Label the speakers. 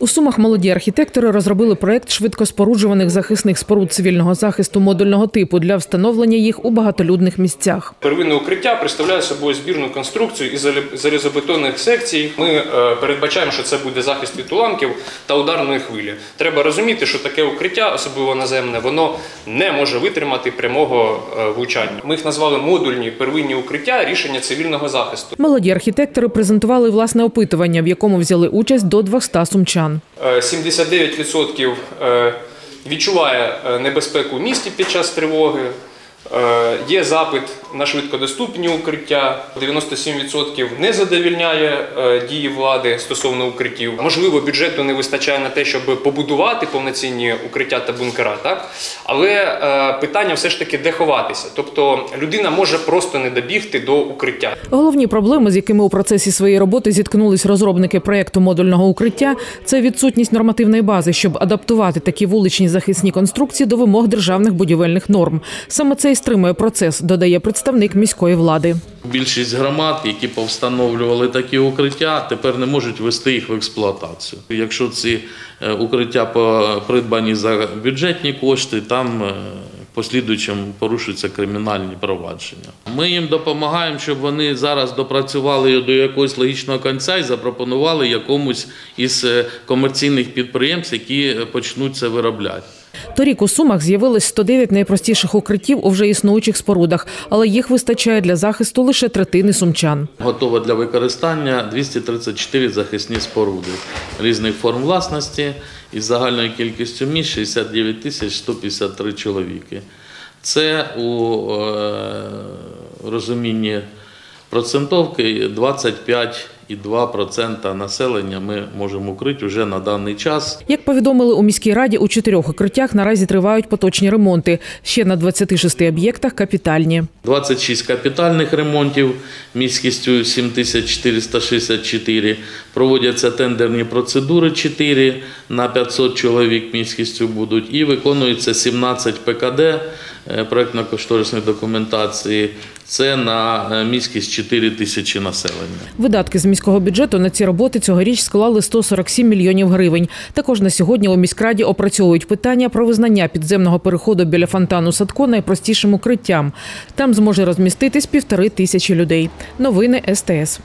Speaker 1: У Сумах молоді архітектори розробили проект швидкоспоруджуваних захисних споруд цивільного захисту модульного типу для встановлення їх у багатолюдних місцях.
Speaker 2: Первинне укриття представляє собою збірну конструкцію із залізобетонних секцій. Ми е, передбачаємо, що це буде захист від уламків та ударної хвилі. Треба розуміти, що таке укриття, особливо наземне, воно не може витримати прямого е, влучання. Ми їх назвали модульні первинні укриття рішення цивільного захисту.
Speaker 1: Молоді архітектори презентували власне опитування, в якому взяли участь до 200 сумчан.
Speaker 2: Е, 79% е, відчуває е, небезпеку в місті під час тривоги. Е, Є запит на швидкодоступні укриття. 97% не задовільняє е, дії влади стосовно укриттів. Можливо, бюджету не вистачає на те, щоб побудувати повноцінні укриття та бункера, так але е, питання все ж таки де ховатися. Тобто людина може просто не добігти до укриття.
Speaker 1: Головні проблеми, з якими у процесі своєї роботи зіткнулись розробники проєкту модульного укриття, це відсутність нормативної бази, щоб адаптувати такі вуличні захисні конструкції до вимог державних будівельних норм. Саме це і стримує процес, додає представник міської влади.
Speaker 3: Більшість громад, які повстановлювали такі укриття, тепер не можуть вести їх в експлуатацію. Якщо ці е, укриття придбані за бюджетні кошти, там е, в послідуючому порушуються кримінальні провадження. Ми їм допомагаємо, щоб вони зараз допрацювали до якогось логічного кінця і запропонували якомусь із е, комерційних підприємств, які почнуть це виробляти.
Speaker 1: Торік у Сумах з'явилось 109 найпростіших укриттів у вже існуючих спорудах, але їх вистачає для захисту лише третини сумчан.
Speaker 3: Готово для використання 234 захисні споруди різних форм власності із загальною кількістю місць 69 тисяч 153 чоловіки. Це у е, розумінні процентовки 25,2% населення ми можемо укрити вже на даний час.
Speaker 1: Як повідомили у міській раді, у чотирьох укриттях наразі тривають поточні ремонти. Ще на 26 об'єктах капітальні.
Speaker 3: 26 капітальних ремонтів міськістю 7464. Проводяться тендерні процедури 4 на 500 чоловік міськістю будуть. І виконується 17 ПКД проектно-кошторисної документації. Це на е, міськість 4 тисячі населення.
Speaker 1: Видатки з міського бюджету на ці роботи цьогоріч склали 147 мільйонів гривень. Також на сьогодні у міськраді опрацьовують питання про визнання підземного переходу біля фонтану Садко найпростішим укриттям. Там зможе розміститись півтори тисячі людей. Новини СТС.